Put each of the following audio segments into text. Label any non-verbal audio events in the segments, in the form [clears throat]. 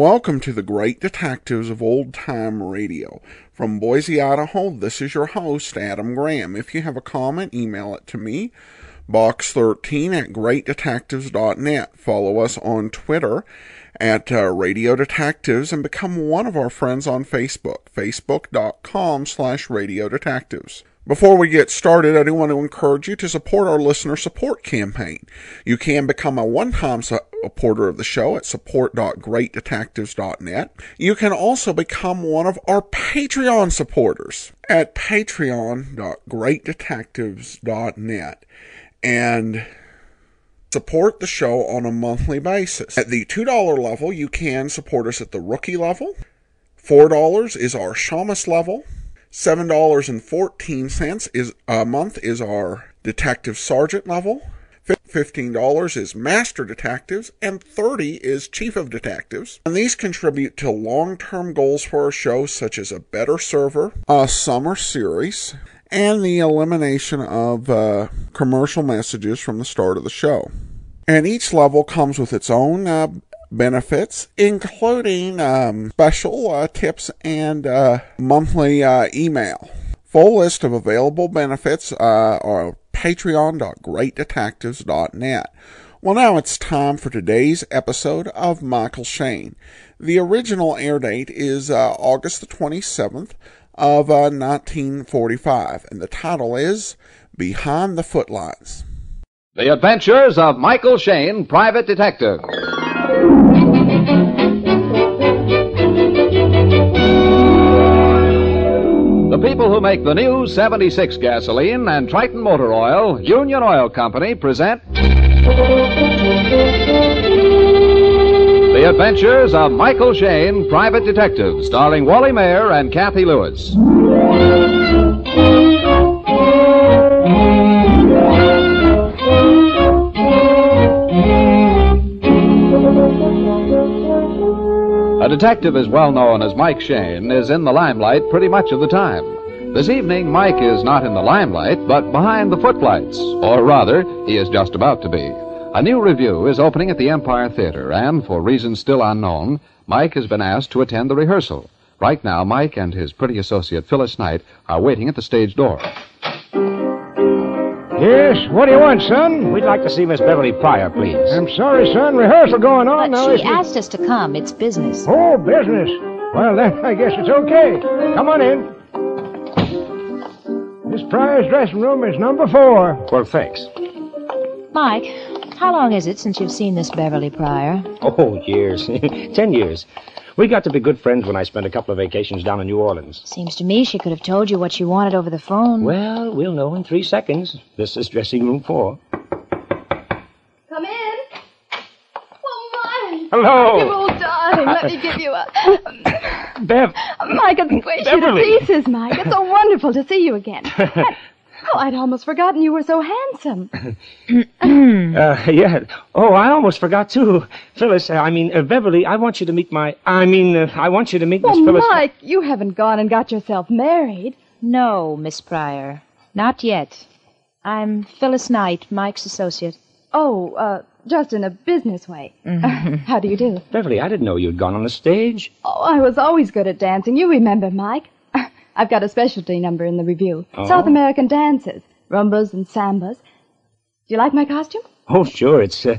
Welcome to the Great Detectives of Old Time Radio. From Boise, Idaho, this is your host, Adam Graham. If you have a comment, email it to me, box13 at greatdetectives.net. Follow us on Twitter at uh, Radio Detectives and become one of our friends on Facebook, facebook.com slash Radio Detectives. Before we get started, I do want to encourage you to support our listener support campaign. You can become a one-time supporter of the show at support.greatdetectives.net. You can also become one of our Patreon supporters at patreon.greatdetectives.net and support the show on a monthly basis. At the $2 level, you can support us at the rookie level. $4 is our Shamus level. $7.14 is a month is our detective sergeant level. $15 is master detectives and 30 is chief of detectives. And these contribute to long-term goals for our show such as a better server, a summer series, and the elimination of uh, commercial messages from the start of the show. And each level comes with its own uh, benefits, including um, special uh, tips and uh, monthly uh, email. Full list of available benefits uh, are patreon.greatdetectives.net. Well, now it's time for today's episode of Michael Shayne. The original air date is uh, August the 27th of 1945, and the title is Behind the Footlights. The Adventures of Michael Shayne, Private Detective. People who make the new 76 gasoline and Triton Motor Oil, Union Oil Company, present The Adventures of Michael Shayne, Private Detective, starring Wally Maher and Kathy Lewis. A detective as well known as Mike Shayne is in the limelight pretty much of the time. This evening, Mike is not in the limelight, but behind the footlights, or rather, he is just about to be. A new revue is opening at the Empire Theater, and for reasons still unknown, Mike has been asked to attend the rehearsal. Right now, Mike and his pretty associate Phyllis Knight are waiting at the stage door. Yes, what do you want, son? We'd like to see Miss Beverly Pryor, please. I'm sorry, son. Rehearsal going on But now. she If you- asked us to come. It's business. Oh, business. Well, then I guess it's okay. Come on in. Miss Pryor's dressing room is number four. Well, thanks. Mike, how long is it since you've seen this Beverly Pryor? Oh, years. [laughs] Ten years. We got to be good friends when I spent a couple of vacations down in New Orleans. Seems to me she could have told you what she wanted over the phone. Well, we'll know in three seconds. This is dressing room four. Come in. Oh, Mike. Hello. You old darling. Let me give you a. Bev. Mike, it's squished you to pieces, Mike. It's so wonderful to see you again. [laughs] I- oh, I'd almost forgotten you were so handsome. [laughs] Uh, yeah. Oh, I almost forgot, too. Phyllis, uh, I mean, uh, Beverly, I want you to meet my. I mean, uh, I want you to meet Miss Oh, Phyllis. Mike, you haven't gone and got yourself married. No, Miss Pryor. Not yet. I'm Phyllis Knight, Mike's associate. Oh, uh, just in a business way. Uh, [laughs] how do you do? Beverly, I didn't know you'd gone on the stage. Oh, I was always good at dancing. You remember, Mike. I've got a specialty number in the revue. Oh. South American dances, rumbas and sambas. Do you like my costume? Oh, sure. It's uh,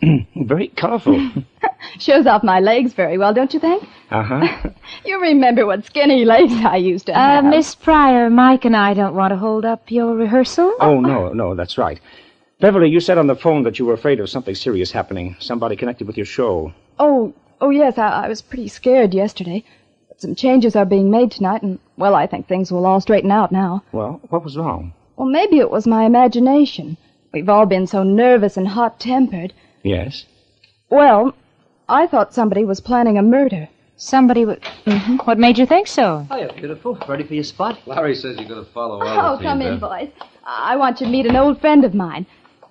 [clears throat] very colorful. [laughs] Shows off my legs very well, don't you think? Uh huh. [laughs] You remember what skinny legs I used to Uh, have. Miss Pryor, Mike and I don't want to hold up your rehearsal. Oh, no, no, that's right. Beverly, you said on the phone that you were afraid of something serious happening. Somebody connected with your show. Oh, oh yes, I, I was pretty scared yesterday. But some changes are being made tonight, and, well, I think things will all straighten out now. Well, what was wrong? Well, maybe it was my imagination. We've all been so nervous and hot-tempered. Yes. Well, I thought somebody was planning a murder. Somebody would. Mm-hmm. What made you think so? Hiya, beautiful. Ready for your spot? Larry says you're going to follow Oh, come in, boys. I want you to meet an old friend of mine.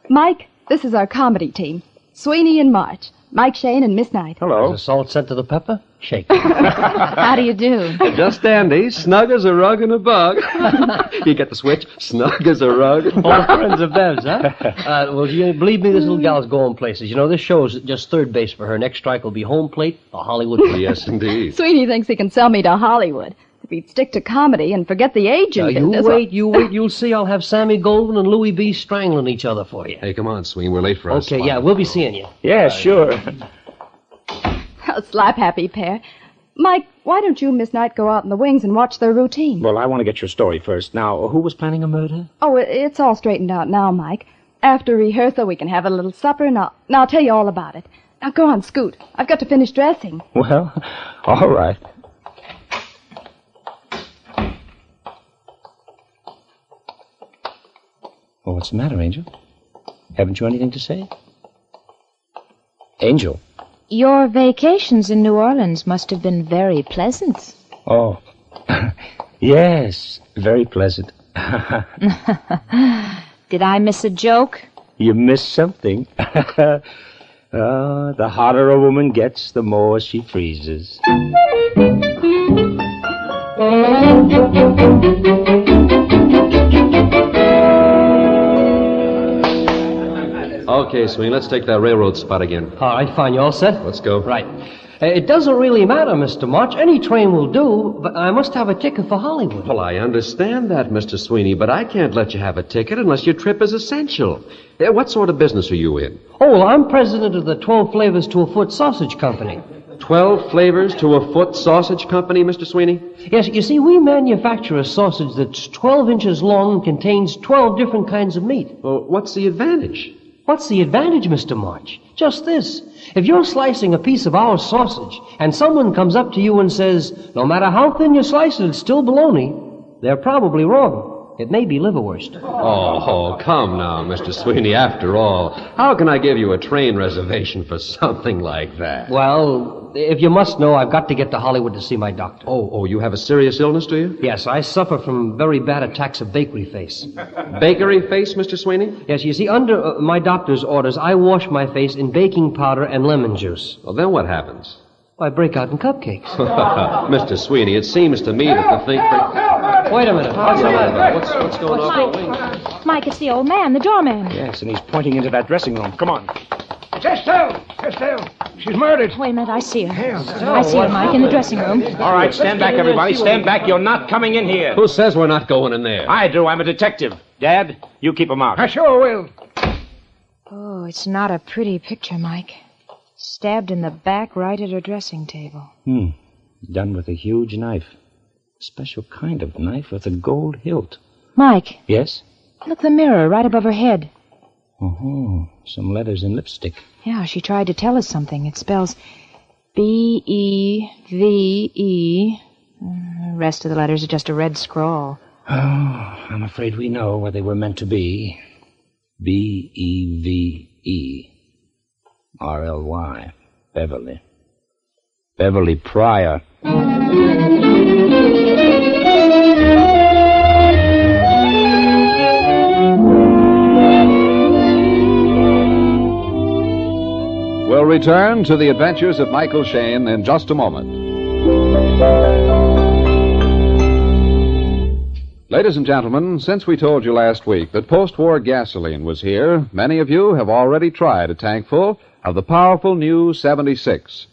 Mike, this is our comedy team. Sweeney and March. Mike Shayne and Miss Knight. Hello. The salt sent to the pepper? Shake. [laughs] How do you do? Just dandy, snug as a rug and a bug. [laughs] you get the switch? Snug as a rug. All friends of Bev's, huh? Uh, well, you believe me, this little gal's going places. You know, this show's just third base for her. Next strike will be home plate, the Hollywood plate. yes, indeed. Sweeney thinks he can sell me to Hollywood. If he'd stick to comedy and forget the agent Now, you business. wait, you wait, you'll see I'll have Sammy Golden and Louis B. strangling each other for you. Hey, come on, Sween. We're late for our Okay, yeah, we'll be seeing you. Yeah, sure. [laughs] A slap happy pair. Mike, why don't you and Miss Knight go out in the wings and watch their routine? Well, I want to get your story first. Now, who was planning a murder? Oh, it- it's all straightened out now, Mike. After rehearsal, we can have a little supper, and I'll, and I'll tell you all about it. Now, go on, scoot. I've got to finish dressing. Well, [laughs] all right. Well, what's the matter, Angel? Haven't you anything to say? Angel. Your vacations in New Orleans must have been very pleasant. Oh. [laughs] yes, very pleasant. [laughs] Did I miss a joke? you missed something. uh, [laughs] the hotter a woman gets, the more she freezes. Okay, Sween, let's take that railroad spot again. All right, fine. You all set? Let's go. Right. Uh, it doesn't really matter, Mr. March. Any train will do, but I must have a ticket for Hollywood. Well, I understand that, Mr. Sweeney, but I can't let you have a ticket unless your trip is essential. Eh, What sort of business are you in? Oh, well, I'm president of the 12 Flavors to a Foot Sausage Company. Twelve flavors to a foot sausage company, Mr. Sweeney? Yes, you see, we manufacture a sausage that's 12 inches long and contains 12 different kinds of meat. Well, what's the advantage? What's the advantage, Mr. March? Just this. If you're slicing a piece of our sausage and someone comes up to you and says, no matter how thin you slice it, it's still bologna, they're probably wrong. It may be liverwurst. Oh, oh, come now, Mr. Sweeney. After all, how can I give you a train reservation for something like that? Well, if you must know, I've got to get to Hollywood to see my doctor. Oh, oh, you have a serious illness, do you? Yes, I suffer from very bad attacks of bakery face. Bakery face, Mr. Sweeney? Yes, you see, under uh, my doctor's orders, I wash my face in baking powder and lemon juice. Well, then what happens? I break out in cupcakes. [laughs] Mr. Sweeney, it seems to me that the thing. Wait a minute. What's the matter? What's, what's going on? Mike, it's the old man, the doorman. Yes, and he's pointing into that dressing room. Come on. Estelle! Estelle! She's murdered. Wait a minute, I see her. I see her, Mike, in the dressing room. All right, stand back, everybody. Stand back. You're not coming in here. Who says we're not going in there? I do. I'm a detective. Dad, you keep him out. I sure will. Oh, it's not a pretty picture, Mike. Stabbed in the back right at her dressing table. Hmm. Done with a huge knife. Special kind of knife with a gold hilt. Mike, Yes? look the mirror right above her head. Oh, some letters in lipstick. Yeah, she tried to tell us something. It spells B E V E. The rest of the letters are just a red scrawl. Oh, I'm afraid we know where they were meant to be. B E V E. R L Y. Beverly. Beverly Pryor. We'll return to the adventures of Michael Shayne in just a moment. Ladies and gentlemen, since we told you last week that post war gasoline was here, many of you have already tried a tankful of the powerful new 76.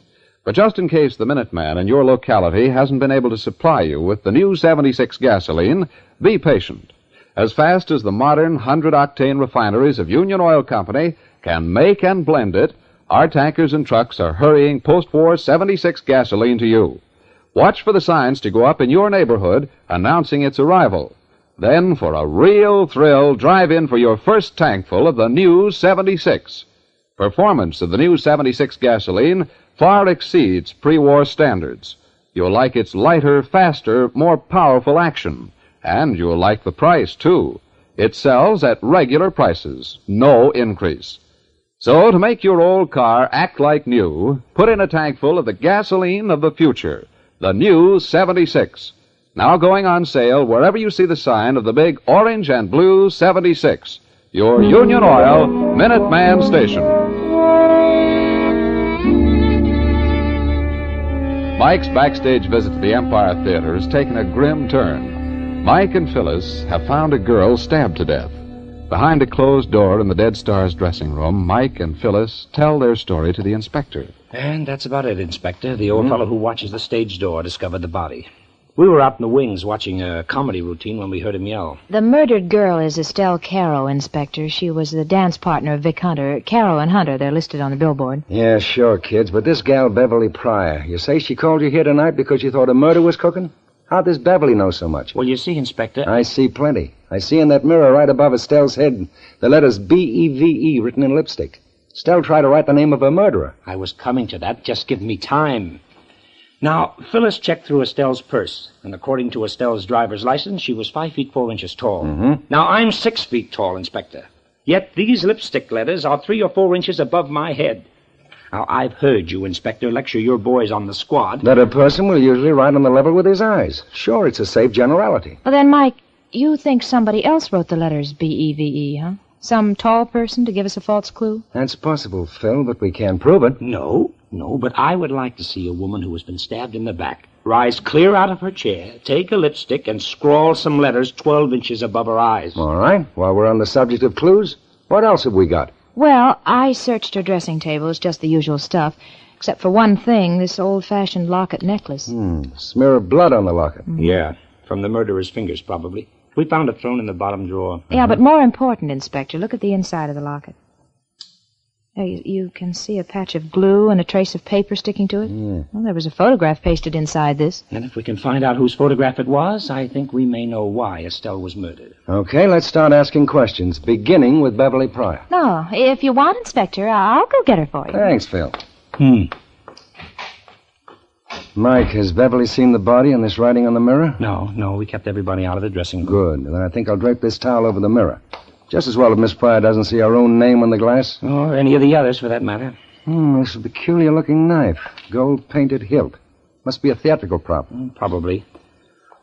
But just in case the Minuteman in your locality hasn't been able to supply you with the new 76 gasoline, be patient. As fast as the modern 100 octane refineries of Union Oil Company can make and blend it, our tankers and trucks are hurrying post war 76 gasoline to you. Watch for the signs to go up in your neighborhood announcing its arrival. Then, for a real thrill, drive in for your first tankful of the new 76. Performance of the new 76 gasoline far exceeds pre war standards. You'll like its lighter, faster, more powerful action. And you'll like the price, too. It sells at regular prices, no increase. So, to make your old car act like new, put in a tankful of the gasoline of the future, the new 76. Now going on sale wherever you see the sign of the big orange and blue 76, your Union Oil Minuteman station. Mike's backstage visit to the Empire Theater has taken a grim turn. Mike and Phyllis have found a girl stabbed to death. Behind a closed door in the Dead Star's dressing room, Mike and Phyllis tell their story to the inspector. And that's about it, Inspector. The old hmm? fellow who watches the stage door discovered the body. We were out in the wings watching a comedy routine when we heard him yell. The murdered girl is Estelle Caro, Inspector. She was the dance partner of Vic Hunter. Caro and Hunter, they're listed on the billboard. Yeah, sure, kids, but this gal Beverly Pryor, you say she called you here tonight because you thought a murder was cooking? How'd this Beverly know so much? Well, you see, Inspector. I see plenty. I see in that mirror right above Estelle's head the letters B-E-V-E written in lipstick. Estelle tried to write the name of a murderer. I was coming to that. Just give me time. Now, Phyllis checked through Estelle's purse, and according to Estelle's driver's license, she was five feet four inches tall. Mm-hmm. Now, I'm six feet tall, Inspector. Yet these lipstick letters are three or four inches above my head. Now, I've heard you, Inspector, lecture your boys on the squad. That a person will usually write on the level with his eyes. Sure, it's a safe generality. Well, then, Mike, you think somebody else wrote the letters B-E-V-E, huh? Some tall person to give us a false clue? That's possible, Phil, but we can't prove it. No, no, but I would like to see a woman who has been stabbed in the back rise clear out of her chair, take a lipstick, and scrawl some letters 12 inches above her eyes. All right. While we're on the subject of clues, what else have we got? Well, I searched her dressing table. It's just the usual stuff. Except for one thing, this old-fashioned locket necklace. Hmm. Smear of blood on the locket. Yeah, from the murderer's fingers, probably. We found it thrown in the bottom drawer. Yeah, but more important, Inspector, look at the inside of the locket. There, you, you can see a patch of glue and a trace of paper sticking to it. Yeah. Well, there was a photograph pasted inside this. And if we can find out whose photograph it was, I think we may know why Estelle was murdered. Okay, let's start asking questions, beginning with Beverly Pryor. No, if you want, Inspector, I'll go get her for you. Thanks, Phil. Hmm. Mike, has Beverly seen the body and this writing on the mirror? No, no, we kept everybody out of the dressing room. Good. Then I think I'll drape this towel over the mirror. Just as well if Miss Pryor doesn't see our own name on the glass. Or any of the others, for that matter. Hmm, this is a peculiar looking knife. Gold painted hilt. Must be a theatrical prop. Probably.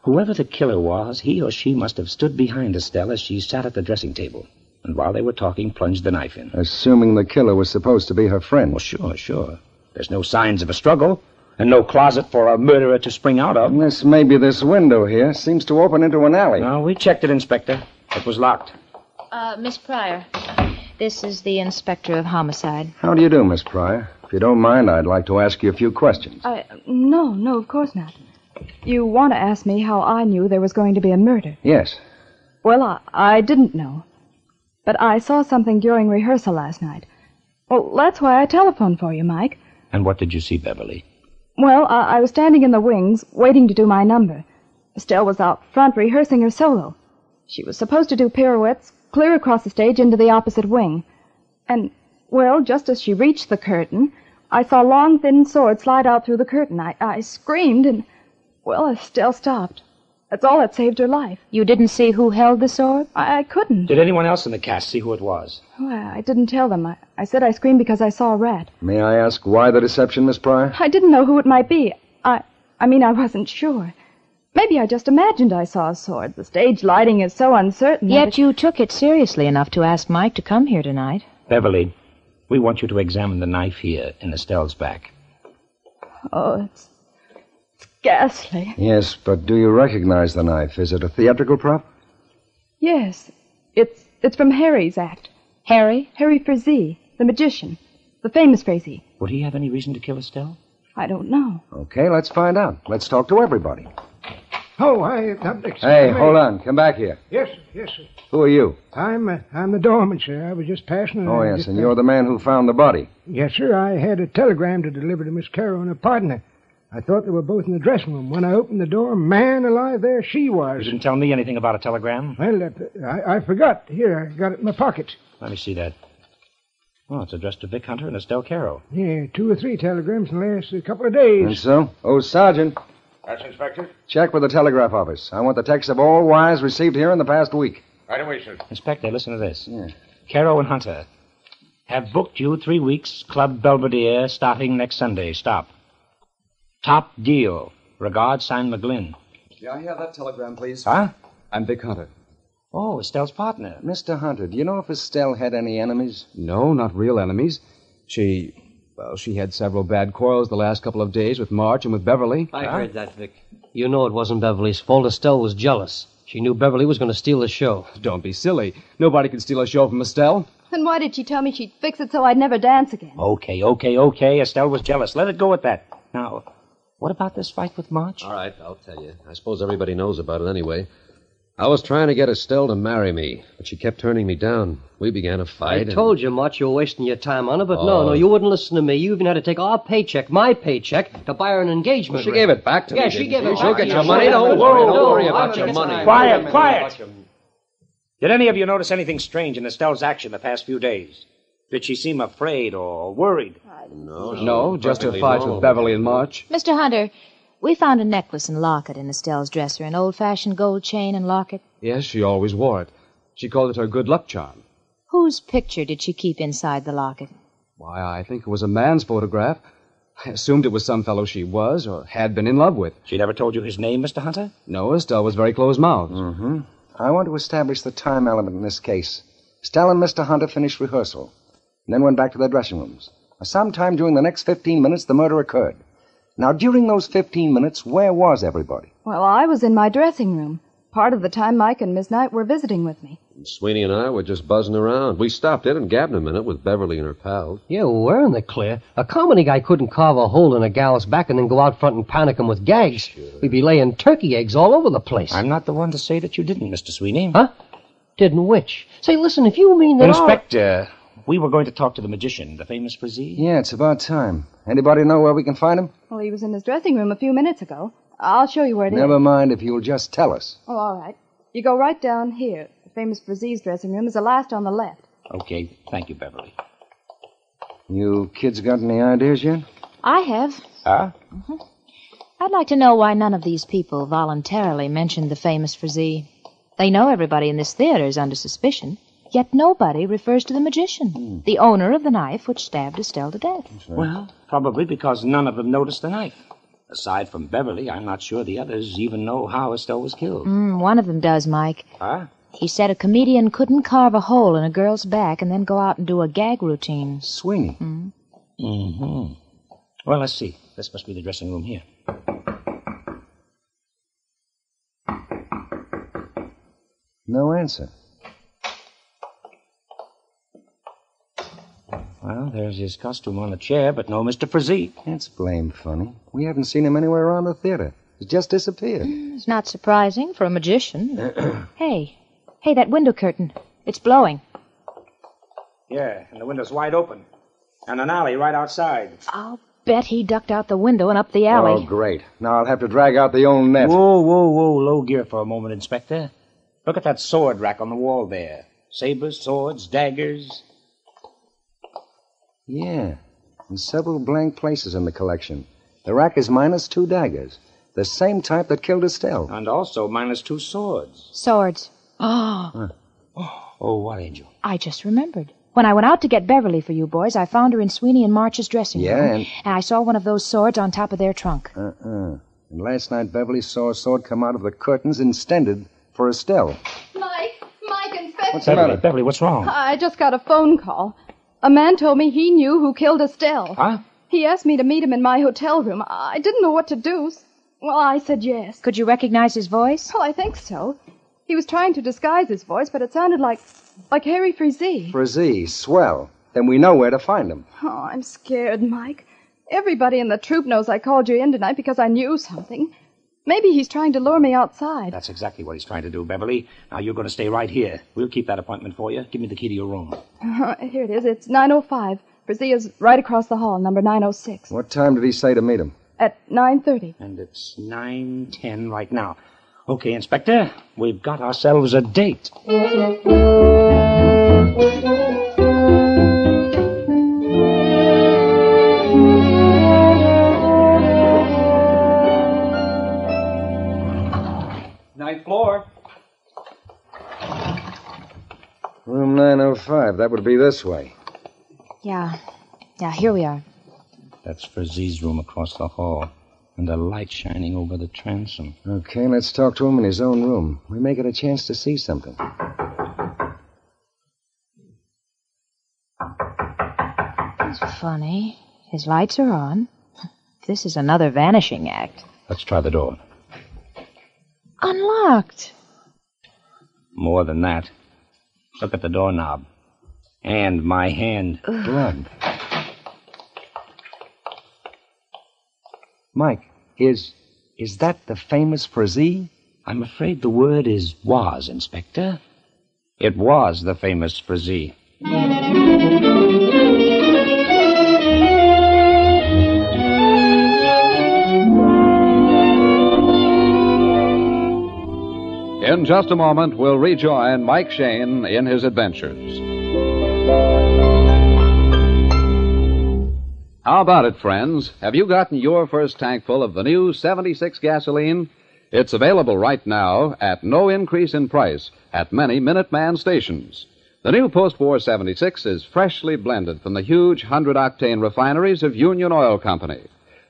Whoever the killer was, he or she must have stood behind Estelle as she sat at the dressing table. And while they were talking, plunged the knife in. Assuming the killer was supposed to be her friend. Well, sure, sure. There's no signs of a struggle, and no closet for a murderer to spring out of. Unless maybe this window here seems to open into an alley. No, we checked it, Inspector. It was locked. Uh, Miss Pryor, this is the Inspector of Homicide. How do you do, Miss Pryor? If you don't mind, I'd like to ask you a few questions. I. No, no, of course not. You want to ask me how I knew there was going to be a murder. Yes. Well, I, I didn't know. But I saw something during rehearsal last night. Well, that's why I telephoned for you, Mike. And what did you see, Beverly? Well, I, I was standing in the wings, waiting to do my number. Estelle was out front rehearsing her solo. She was supposed to do pirouettes clear across the stage into the opposite wing. And, well, just as she reached the curtain, I saw a long, thin sword slide out through the curtain. I, I screamed, and, well, Estelle stopped. That's all that saved her life. You didn't see who held the sword? I, I couldn't. Did anyone else in the cast see who it was? Oh, I, I didn't tell them. I, I said I screamed because I saw a rat. May I ask why the deception, Miss Pryor? I didn't know who it might be. I, I mean, I wasn't sure. Maybe I just imagined I saw a sword. The stage lighting is so uncertain. Yet it- you took it seriously enough to ask Mike to come here tonight. Beverly, we want you to examine the knife here in Estelle's back. Oh, it's, it's ghastly. Yes, but do you recognize the knife? Is it a theatrical prop? Yes, it's it's from Harry's act. Harry? Harry Frazee, the magician, the famous Frazee. Would he have any reason to kill Estelle? I don't know. Okay, let's find out. Let's talk to everybody. Oh, I. I'm, Hey, hold on. Come back here. Yes, sir. Yes, sir. Who are you? I'm uh, I'm the doorman, sir. I was just passing. Oh, yes, and uh, you're the man who found the body. Yes, sir. I had a telegram to deliver to Miss Caro and her partner. I thought they were both in the dressing room. When I opened the door, man alive, there she was. You was. didn't tell me anything about a telegram. Well, uh, I, I forgot. Here, I got it in my pocket. Let me see that. Well, it's addressed to Vic Hunter and Estelle Caro. Yeah, two or three telegrams in the last uh, couple of days. And so? Oh, Sergeant, That's Inspector. check with the telegraph office. I want the text of all wires received here in the past week. Right away, sir. Inspector, listen to this. Yeah. Caro and Hunter have booked you three weeks, Club Belvedere, starting next Sunday. Stop. Top deal. Regards, signed McGlynn. May I have that telegram, please? Huh? I'm Vic Hunter. Oh, Estelle's partner. Mr. Hunter, do you know if Estelle had any enemies? No, not real enemies. She. Well, she had several bad quarrels the last couple of days with March and with Beverly. I heard that, Vic. You know it wasn't Beverly's fault. Estelle was jealous. She knew Beverly was going to steal the show. [laughs] Don't be silly. Nobody can steal a show from Estelle. Then why did she tell me she'd fix it so I'd never dance again? Okay, okay, okay. Estelle was jealous. Let it go at that. Now, what about this fight with March? All right, I'll tell you. I suppose everybody knows about it anyway. I was trying to get Estelle to marry me, but she kept turning me down. We began a fight. and- told you, Much, you were wasting your time on her, but no, Oh. no, you wouldn't listen to me. You even had to take our paycheck, my paycheck, to buy her an engagement She ring. gave it back to yeah, me, she didn't gave she? it She'll get your money. Don't worry. Don't worry I'm about your money. Quiet, quiet. Did any of you notice anything strange in Estelle's action the past few days? Did she seem afraid or worried? No, No, just her perfectly fight normal. with Beverly and March. Mr. Hunter, we found a necklace and locket in Estelle's dresser, an old-fashioned gold chain and locket. Yes, she always wore it. She called it her good luck charm. Whose picture did she keep inside the locket? Why, I think it was a man's photograph. I assumed it was some fellow she was or had been in love with. She never told you his name, Mr. Hunter? No, Estelle was very close-mouthed. Mm-hmm. I want to establish the time element in this case. Estelle and Mr. Hunter finished rehearsal, and then went back to their dressing rooms. Sometime during the next 15 minutes, the murder occurred. Now, during those 15 minutes, where was everybody? Well, I was in my dressing room. Part of the time Mike and Miss Knight were visiting with me. Sweeney and I were just buzzing around. We stopped in and gabbed a minute with Beverly and her pals. Yeah, we're in the clear. A comedy guy couldn't carve a hole in a gal's back and then go out front and panic him with gags. We'd be laying turkey eggs all over the place. I'm not the one to say that you didn't, Mr. Sweeney. Huh? Didn't which? Say, listen, if you mean that our- Inspector, we were going to talk to the magician, the famous Frazee. Yeah, it's about time. Anybody know where we can find him? Well, he was in his dressing room a few minutes ago. I'll show you where it is. Never mind if you'll just tell us. Oh, all right. You go right down here. The famous Frazee's dressing room is the last on the left. Okay, thank you, Beverly. You kids got any ideas yet? I have. Huh? Mm-hmm. I'd like to know why none of these people voluntarily mentioned the famous Frazee. They know everybody in this theater is under suspicion, yet nobody refers to the magician, the owner of the knife which stabbed Estelle to death. Well, probably because none of them noticed the knife. Aside from Beverly, I'm not sure the others even know how Estelle was killed. Mm, one of them does, Mike. Huh? He said a comedian couldn't carve a hole in a girl's back and then go out and do a gag routine. Sweeney. Mm-hmm. Well, let's see. This must be the dressing room here. No answer. Well, there's his costume on the chair, but no Mr. Frazee. That's blame funny. We haven't seen him anywhere around the theater. He's just disappeared. Mm, it's not surprising for a magician. [clears throat] hey, hey, that window curtain. It's blowing. Yeah, and the window's wide open. And an alley right outside. I'll bet he ducked out the window and up the alley. Oh, great. Now I'll have to drag out the old net. Whoa, whoa, whoa. Low gear for a moment, Inspector. Look at that sword rack on the wall there. Sabers, swords, daggers. Yeah. And several blank places in the collection. The rack is minus two daggers. The same type that killed Estelle. And also minus two swords. Swords. Ah. Oh, Oh, what, Angel? I just remembered. When I went out to get Beverly for you boys, I found her in Sweeney and March's dressing Yeah, room. and- I saw one of those swords on top of their trunk. Uh-uh. And last night Beverly saw a sword come out of the curtains intended for Estelle. Mike, Mike, Inspector. What's the Beverly. Beverly, what's wrong? I just got a phone call. A man told me he knew who killed Estelle. Huh? He asked me to meet him in my hotel room. I didn't know what to do. Well, I said yes. Could you recognize his voice? Well, I think so. He was trying to disguise his voice, but it sounded like like Harry Frazee. Frazee, swell. Then we know where to find him. Oh, I'm scared, Mike. Everybody in the troupe knows I called you in tonight because I knew something. Maybe he's trying to lure me outside. That's exactly what he's trying to do, Beverly. Now, you're going to stay right here. We'll keep that appointment for you. Give me the key to your room. [laughs] Here it is. It's 905. Frazee is right across the hall, number 906. What time did he say to meet him? At 9.30. And it's 9.10 right now. Okay, Inspector, we've got ourselves a date. 905. That would be this way. Yeah. Yeah, here we are. That's Frazee's room across the hall. And a light shining over the transom. Okay, let's talk to him in his own room. We may get a chance to see something. It's funny. His lights are on. [laughs] This is another vanishing act. Let's try the door. Unlocked. More than that. Look at the doorknob. And my hand. Blood. Mike, is is that the famous Frazee? I'm afraid the word is was, Inspector. It was the famous Frazee. In just a moment, we'll rejoin Mike Shayne in his adventures. How about it, friends? Have you gotten your first tankful of the new 76 gasoline? It's available right now at no increase in price at many Minuteman stations. The new post-war 76 is freshly blended from the huge 100-octane refineries of Union Oil Company.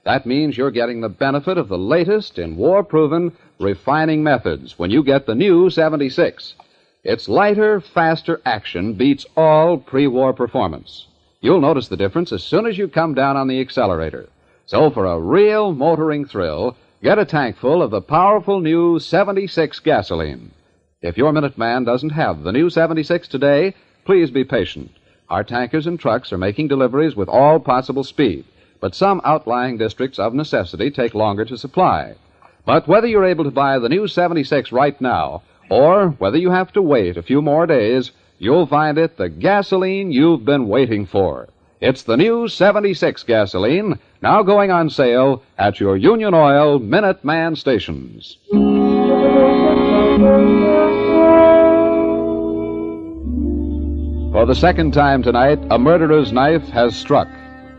That means you're getting the benefit of the latest in war-proven refining methods when you get the new 76. Its lighter, faster action beats all pre-war performance. You'll notice the difference as soon as you come down on the accelerator. So for a real motoring thrill, get a tank full of the powerful new 76 gasoline. If your Minuteman doesn't have the new 76 today, please be patient. Our tankers and trucks are making deliveries with all possible speed, but some outlying districts of necessity take longer to supply. But whether you're able to buy the new 76 right now, or whether you have to wait a few more days, you'll find it the gasoline you've been waiting for. It's the new 76 gasoline, now going on sale at your Union Oil Minuteman stations. For the second time tonight, a murderer's knife has struck.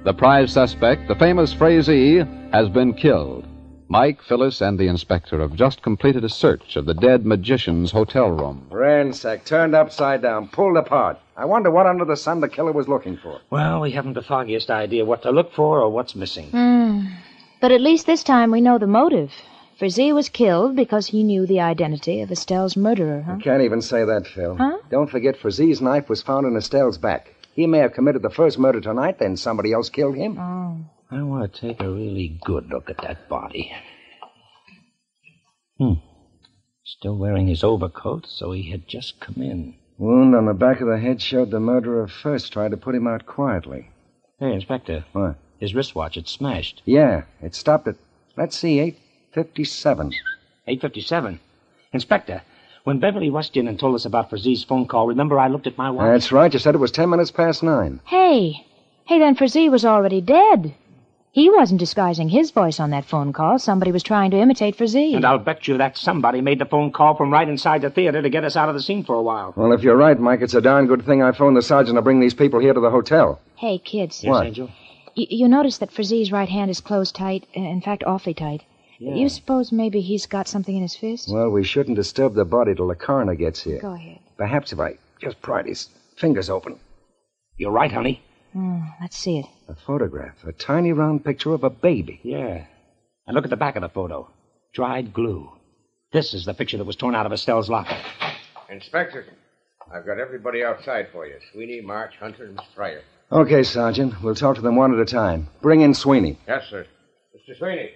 The prize suspect, the famous Frazee, has been killed. Mike, Phyllis, and the inspector have just completed a search of the dead magician's hotel room. Ransacked, turned upside down, pulled apart. I wonder what under the sun the killer was looking for. Well, we haven't the foggiest idea what to look for or what's missing. Hmm. But at least this time we know the motive. Frazee was killed because he knew the identity of Estelle's murderer, huh? Can't even say that, Phil. Huh? Don't forget, Frazee's knife was found in Estelle's back. He may have committed the first murder tonight, then somebody else killed him. Oh. I want to take a really good look at that body. Hmm. Still wearing his overcoat, so he had just come in. Wound on the back of the head showed the murderer first tried to put him out quietly. Hey, Inspector. What? His wristwatch, it's smashed. Yeah, it stopped at, let's see, 857. 857. Inspector, when Beverly rushed in and told us about Frazee's phone call, remember I looked at my watch? That's right. You said it was ten minutes past nine. Hey, hey, then Frazee was already dead. He wasn't disguising his voice on that phone call. Somebody was trying to imitate Frazee. And I'll bet you that somebody made the phone call from right inside the theater to get us out of the scene for a while. Well, if you're right, Mike, it's a darn good thing I phoned the sergeant to bring these people here to the hotel. Hey, kids. What? Angel? Y- you notice that Frazee's right hand is closed tight, uh, in fact, awfully tight. Yeah. You suppose maybe he's got something in his fist? Well, we shouldn't disturb the body till the coroner gets here. Go ahead. Perhaps if I just pried his fingers open. You're right, honey. Hmm, let's see it. A photograph, a tiny round picture of a baby. Yeah. And look at the back of the photo. Dried glue. This is the picture that was torn out of Estelle's locker. Inspector, I've got everybody outside for you. Sweeney, March, Hunter, and Miss Pryor. Okay, Sergeant. We'll talk to them one at a time. Bring in Sweeney. Yes, sir. Mr. Sweeney.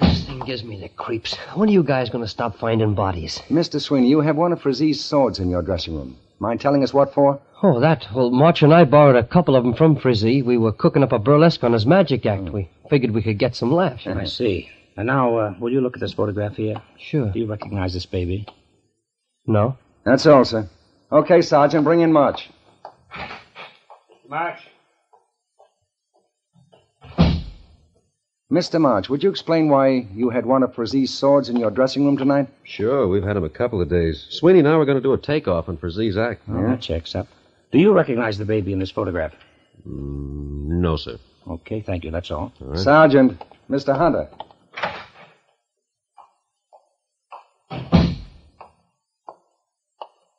This thing gives me the creeps. When are you guys going to stop finding bodies? Mr. Sweeney, you have one of Frazee's swords in your dressing room. Mind telling us what for? Oh, that. Well, March and I borrowed a couple of them from Frazee. We were cooking up a burlesque on his magic act. We figured we could get some laughs. [laughs] I see. And now, uh, will you look at this photograph here? Sure. Do you recognize this baby? No. That's all, sir. Okay, Sergeant, bring in March. March. Mr. March, would you explain why you had one of Frazee's swords in your dressing room tonight? Sure, we've had him a couple of days. Sweeney and I were going to do a takeoff on Frazee's act. Oh, that checks up. Do you recognize the baby in this photograph? Mm, no, sir. Okay, thank you. That's all. All right. Sergeant, Mr. Hunter.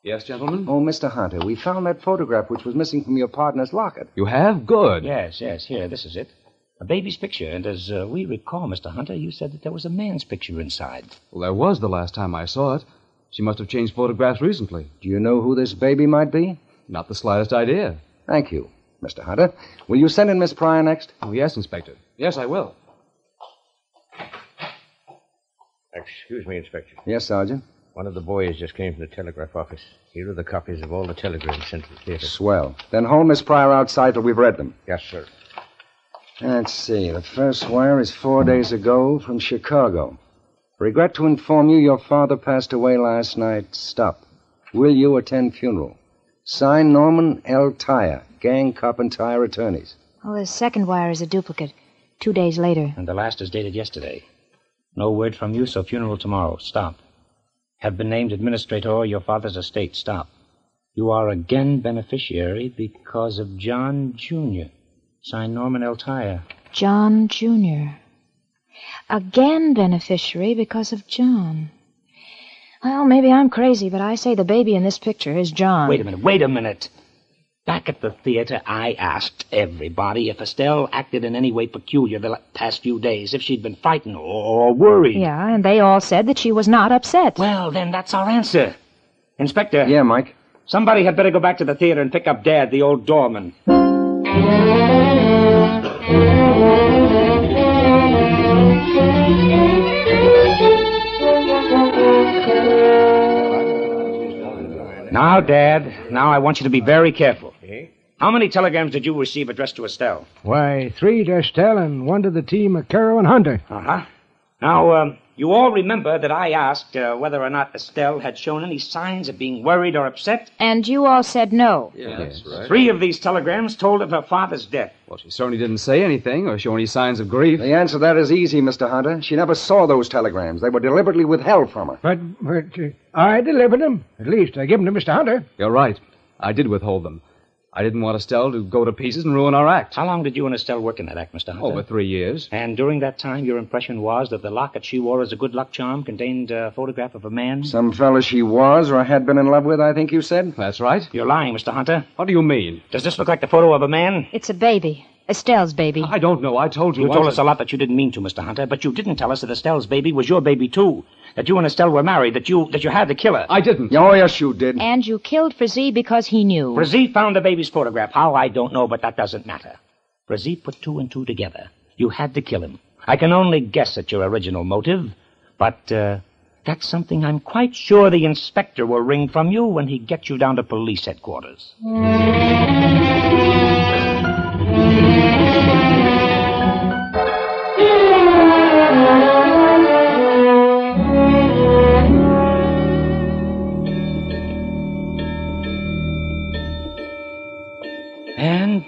Yes, gentlemen? Oh, Mr. Hunter, we found that photograph which was missing from your partner's locket. You have? Good. Yes, yes. Here, this is it. A baby's picture. And as uh, we recall, Mr. Hunter, you said that there was a man's picture inside. Well, there was the last time I saw it. She must have changed photographs recently. Do you know who this baby might be? Not the slightest idea. Thank you. Mr. Hunter, will you send in Miss Pryor next? Oh, yes, Inspector. Yes, I will. Excuse me, Inspector. Yes, Sergeant. One of the boys just came from the telegraph office. Here are the copies of all the telegrams sent to the theater. Swell. Then hold Miss Pryor outside till we've read them. Yes, sir. Let's see. The first wire is four days ago from Chicago. Regret to inform you your father passed away last night. Stop. Will you attend funeral? Sign Norman L. Tyre, gang cop and tire attorneys. Oh, the second wire is a duplicate. Two days later. And the last is dated yesterday. No word from you, so funeral tomorrow. Stop. Have been named administrator of your father's estate. Stop. You are again beneficiary because of John Jr. Signed Norman L. Tyre. John Jr. Again beneficiary because of John. Well, maybe I'm crazy, but I say the baby in this picture is John. Wait a minute, wait a minute. Back at the theater, I asked everybody if Estelle acted in any way peculiar the past few days, if she'd been frightened or worried. Yeah, and they all said that she was not upset. Well, then that's our answer. Inspector. Yeah, Mike. Somebody had better go back to the theater and pick up Dad, the old doorman. Now, Dad, now I want you to be very careful. How many telegrams did you receive addressed to Estelle? Why, three to Estelle and one to the team of Caro and Hunter. Uh huh. Now, um, you all remember that I asked uh, whether or not Estelle had shown any signs of being worried or upset? And you all said no. Yeah, that's right. Three of these telegrams told of her father's death. Well, she certainly didn't say anything or show any signs of grief. The answer to that is easy, Mr. Hunter. She never saw those telegrams. They were deliberately withheld from her. But, but uh, I delivered them. At least I gave them to Mr. Hunter. You're right. I did withhold them. I didn't want Estelle to go to pieces and ruin our act. How long did you and Estelle work in that act, Mr. Hunter? Over three years. And during that time, your impression was that the locket she wore as a good luck charm contained a photograph of a man? Some fellow she was or had been in love with, I think you said? That's right. You're lying, Mr. Hunter. What do you mean? Does this look like the photo of a man? It's a baby. Estelle's baby. I don't know. I told you. You once told us a lot that you didn't mean to, Mr. Hunter, but you didn't tell us that Estelle's baby was your baby too. That you and Estelle were married. That you that you had the killer. I didn't. Oh, yes, you did. And you killed Frazee because he knew. Frazee found the baby's photograph. How I don't know, but that doesn't matter. Frazee put two and two together. You had to kill him. I can only guess at your original motive, but uh, that's something I'm quite sure the inspector will wring from you when he gets you down to police headquarters.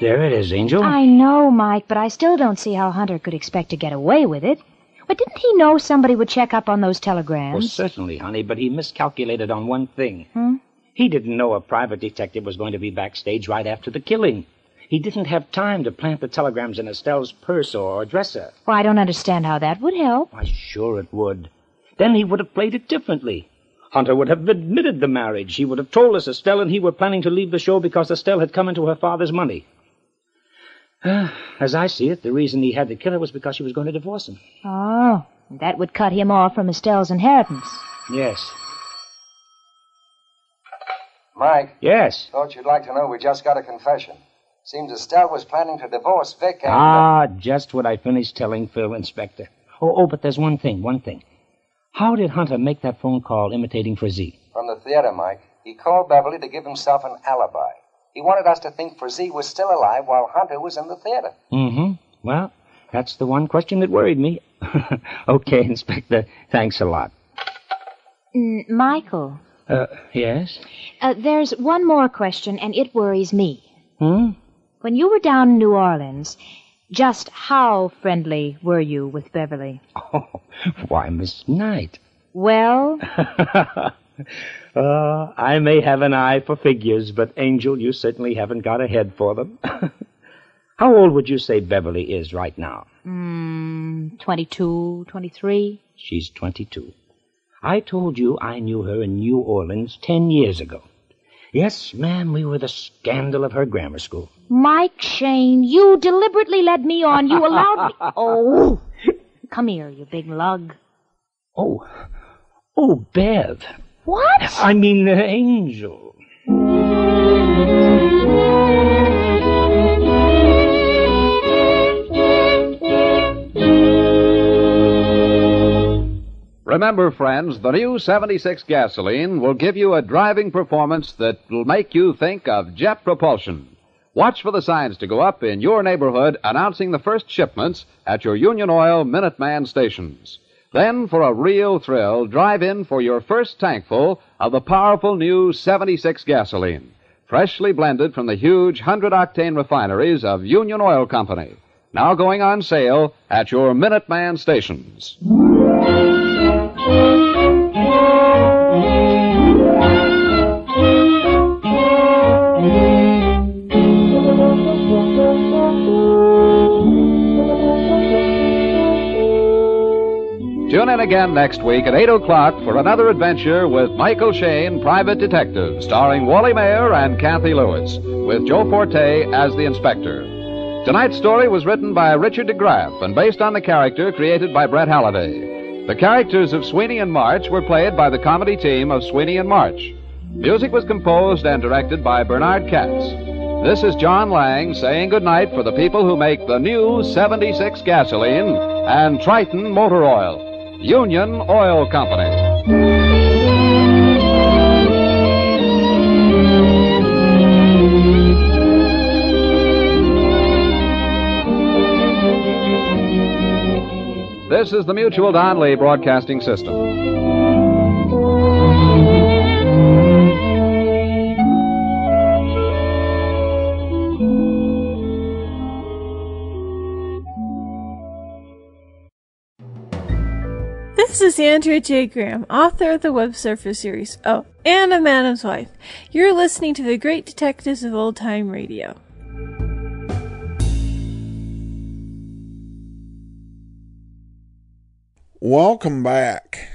There it is, Angel. I know, Mike, but I still don't see how Hunter could expect to get away with it. But didn't he know somebody would check up on those Well, telegrams? certainly, honey, but he miscalculated on one thing. Hmm? He didn't know a private detective was going to be backstage right after the killing. He didn't have time to plant the telegrams in Estelle's purse or dresser. Well, I don't understand how that would help. Why, sure it would. Then he would have played it differently. Hunter would have admitted the marriage. He would have told us Estelle and he were planning to leave the show because Estelle had come into her father's money. [sighs] As I see it, the reason he had to kill her was because she was going to divorce him. Oh, that would cut him off from Estelle's inheritance. Yes. Mike, Yes. thought you'd like to know we just got a confession. Seems Estelle was planning to divorce Vic and... Ah, just what I finished telling Phil, Inspector. Oh, oh, but there's one thing, one thing. How did Hunter make that phone call imitating Frazee? From the theater, Mike. He called Beverly to give himself an alibi. He wanted us to think Frazee was still alive while Hunter was in the theater. Mm-hmm. Well, that's the one question that worried me. [laughs] okay, Inspector, thanks a lot. Mm, Michael, Uh, yes? uh, there's one more question, and it worries me. Hmm? When you were down in New Orleans, just how friendly were you with Beverly? [laughs] Oh, why, Miss Knight. Well, [laughs] Uh, I may have an eye for figures, but Angel, you certainly haven't got a head for them. [laughs] How old would you say Beverly is right now? mm, 22, 23. She's 22. I told you I knew her in New Orleans ten years ago. Yes, ma'am, we were the scandal of her grammar school. Mike Shayne, you deliberately led me on. You allowed me. [laughs] Oh, come here, you big lug. Oh, oh, Bev. What? I mean the angel. Remember, friends, the new 76 gasoline will give you a driving performance that will make you think of jet propulsion. Watch for the signs to go up in your neighborhood announcing the first shipments at your Union Oil Minuteman stations. Then, for a real thrill, drive in for your first tankful of the powerful new 76 gasoline, freshly blended from the huge 100 octane refineries of Union Oil Company. Now going on sale at your Minuteman stations. Again next week at 8 o'clock for another adventure with Michael Shayne, Private Detective, starring Wally Maher and Cathy Lewis, with Joe Forte as the inspector. Tonight's story was written by Richard DeGraff and based on the character created by Brett Halliday. The characters of Sweeney and March were played by the comedy team of Sweeney and March. Music was composed and directed by Bernard Katz. This is John Lang saying goodnight for the people who make the new 76 gasoline and Triton motor oil. Union Oil Company. This is the Mutual Don Lee Broadcasting System. This is Andrea J. Graham, author of the Web Surfer series. Oh, and a Madam's Wife. You're listening to the Great Detectives of Old Time Radio. Welcome back.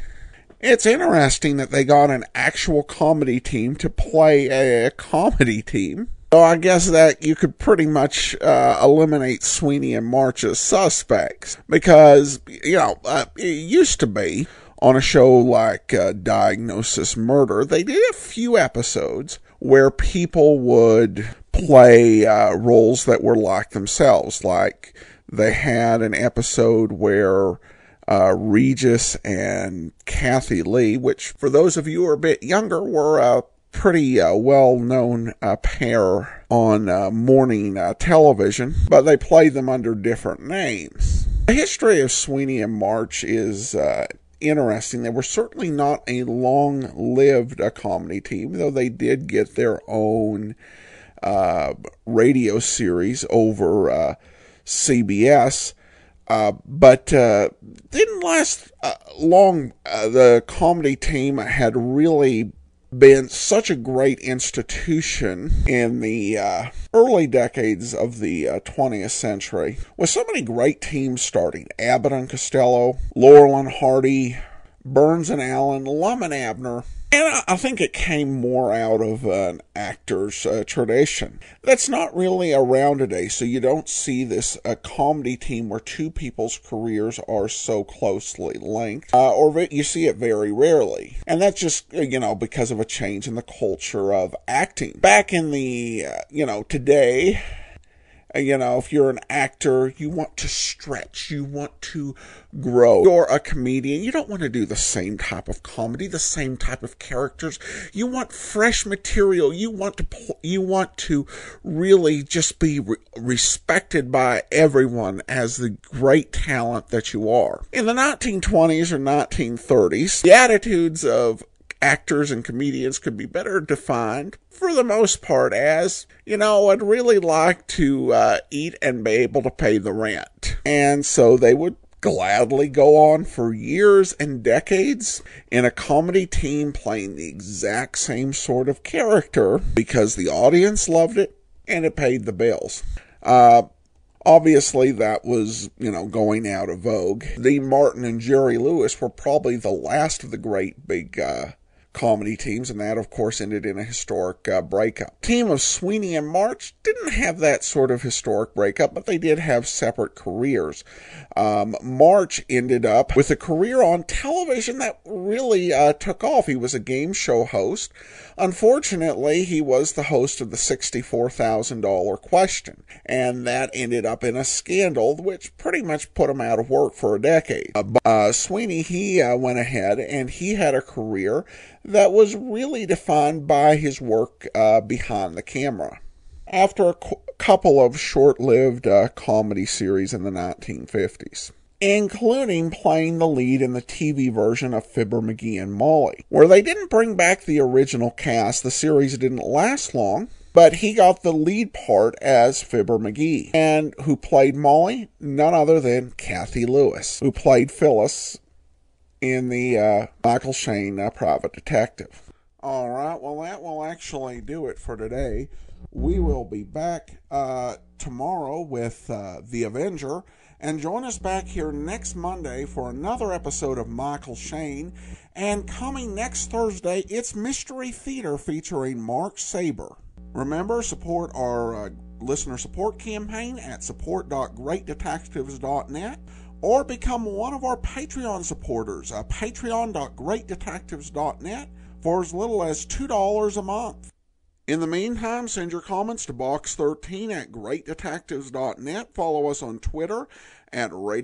It's interesting that they got an actual comedy team to play a, comedy team. So I guess that you could pretty much uh, eliminate Sweeney and March as suspects because you know uh, it used to be on a show like uh, Diagnosis Murder they did a few episodes where people would play uh, roles that were like themselves. Like they had an episode where uh, Regis and Kathie Lee, which for those of you who are a bit younger were a pretty uh, well-known uh, pair on uh, morning uh, television, but they played them under different names. The history of Sweeney and March is uh, interesting. They were certainly not a long-lived uh, comedy team, though they did get their own radio series over CBS. Uh, but uh, didn't last uh, long. the comedy team had really been such a great institution in the uh, early decades of the uh, 20th century, with so many great teams starting: Abbott and Costello, Laurel and Hardy, Burns and Allen, Lum and Abner. And I think it came more out of an actor's uh, tradition. That's not really around today, so you don't see this uh, comedy team where two people's careers are so closely linked, uh, or you see it very rarely. And that's just, you know, because of a change in the culture of acting. Back in the, you know, today, you know, if you're an actor, you want to stretch, you want to grow. You're a comedian, you don't want to do the same type of comedy, the same type of characters. You want fresh material. You want to you want to really just be re- respected by everyone as the great talent that you are. In the 1920s or 1930s, the attitudes of actors and comedians could be better defined for the most part as, you know, I'd really like to uh, eat and be able to pay the rent. And so they would gladly go on for years and decades in a comedy team playing the exact same sort of character because the audience loved it and it paid the bills. Uh, obviously that was, you know, going out of vogue. Dean Martin and Jerry Lewis were probably the last of the great big uh, comedy teams, and that, of course, ended in a historic uh, breakup. Team of Sweeney and March didn't have that sort of historic breakup, but they did have separate careers. Um, March ended up with a career on television that really uh, took off. He was a game show host. Unfortunately, he was the host of the $64,000 question, and that ended up in a scandal which pretty much put him out of work for a decade. Uh, uh, Sweeney, he uh, went ahead and he had a career that was really defined by his work uh, behind the camera. After a cu- couple of short lived uh, comedy series in the 1950s including playing the lead in the TV version of Fibber McGee and Molly. Where they didn't bring back the original cast, the series didn't last long, but he got the lead part as Fibber McGee. And who played Molly? None other than Cathy Lewis, who played Phyllis in the uh, Michael Shayne uh, Private Detective. All right, well, that will actually do it for today. We will be back uh, tomorrow with uh, The Avenger. And join us back here next Monday for another episode of Michael Shayne. And coming next Thursday, it's Mystery Theater featuring Mark Saber. Remember, support our uh, listener support campaign at support.greatdetectives.net or become one of our Patreon supporters uh, at patreon.greatdetectives.net for as little as $2 a month. In the meantime, send your comments to box13 at greatdetectives.net. Follow us on Twitter at Radio